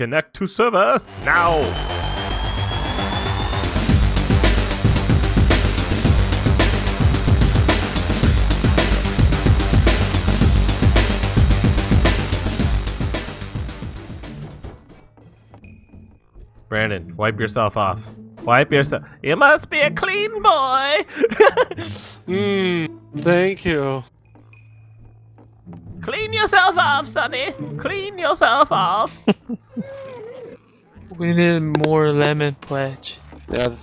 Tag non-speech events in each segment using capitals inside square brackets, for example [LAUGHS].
Connect to server now. Brandon, wipe yourself off. Wipe yourself. You must be a clean boy. Mmm, [LAUGHS] thank you. Clean yourself off, Sonny. Clean yourself off. We need more lemon pledge. Yeah.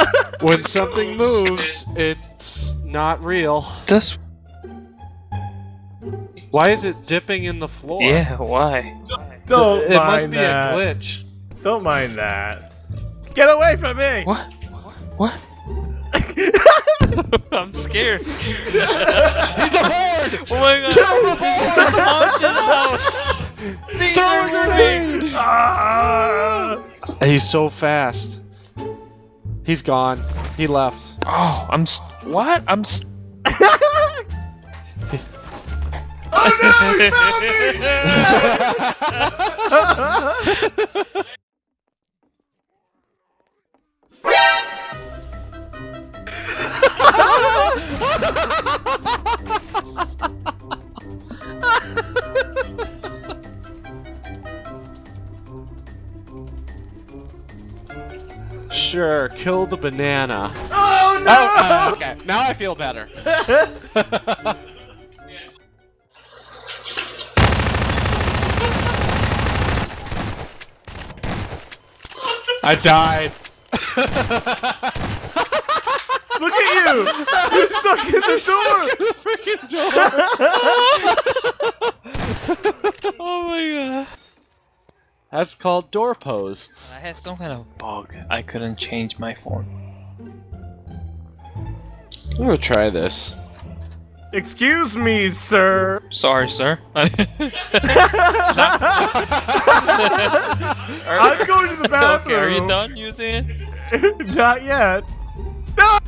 [LAUGHS] when something moves, it's not real. That's Why is it dipping in the floor? yeah. Why? Don't it must be that. a glitch. Don't mind that. Get away from me! What? What? I'm scared. [LAUGHS] He's a board! [LAUGHS] Oh my god! It's a haunted house. Things Throw a are moving. Ah! He's so fast. He's gone. He left. Oh, I'm. s what? I'm. s [LAUGHS] Oh no! He found me! Sure, kill the banana. Oh no! Oh, uh, okay. Now I feel better. [LAUGHS] I died. Look at you! You're stuck in the door! Door. [LAUGHS] oh my god! That's called door pose. I had some kind of bug. I couldn't change my form. I'm gonna try this. Excuse me, sir. Sorry, sir. [LAUGHS] [LAUGHS] I'm going to the bathroom. okay, are you done using [LAUGHS] it? Not yet. No!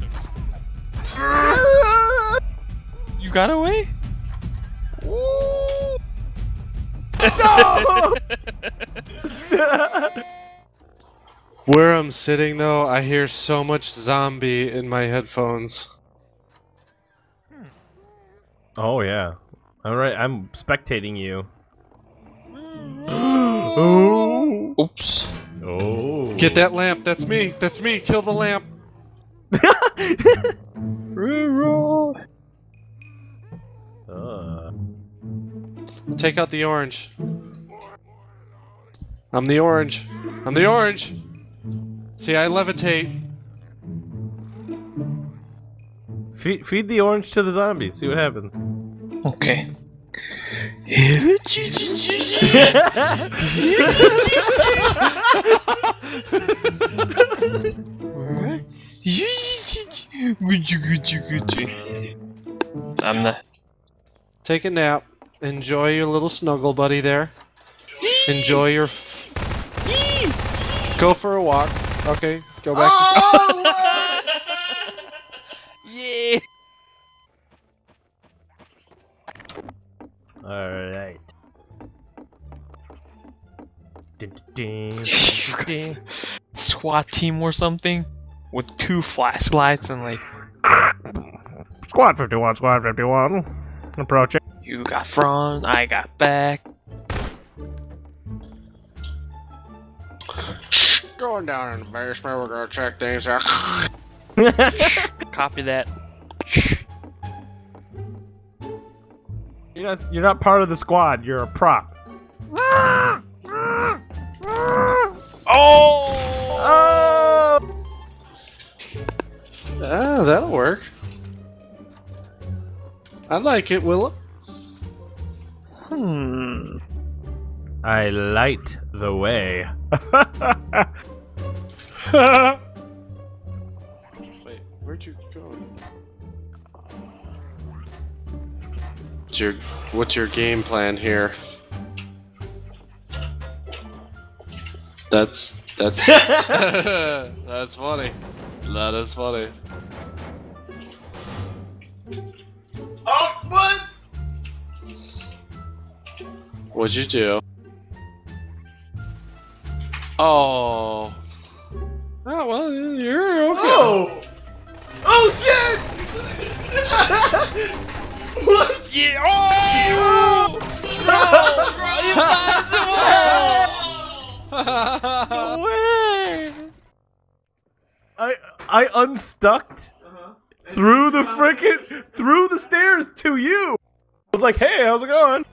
You got away? no! Where I'm sitting though, I hear so much zombie in my headphones. Oh yeah. All right, I'm spectating you. oh. [GASPS] Oops. Oh. Get that lamp. That's me. That's me. Kill the lamp. [LAUGHS] Uh. Take out the orange. I'm the orange. I'm the orange. See, I levitate. Feed, feed the orange to the zombies. See what happens. Okay. I'm the Take a nap. Enjoy your little snuggle buddy there. Enjoy your. Go for a walk. Okay, go back. Oh, [LAUGHS] yeah. All right. Dun, dun, dun, [LAUGHS] You dun, dun. SWAT team or something with two flashlights and like Squad 51, Squad 51. Approaching. you got front, I got back. Going down in the basement. We're gonna check things out. [LAUGHS] Copy that. You're not, you're not part of the squad. You're a prop. Oh! Oh! Ah, that'll work. I like it, Willup. Hmm. I light the way. Wait, where'd you go? What's your What's your game plan here? That's that's [LAUGHS] [LAUGHS] that's funny. That is funny. oh, what? What'd you do? Oh. Oh well, you're okay. Oh! Oh shit! [LAUGHS] what? Yeah. Oh! oh! [LAUGHS] [LAUGHS] No way! I I unstuck uh-huh. through the uh-huh. frickin' through the stairs to you. I was like, hey, how's it going?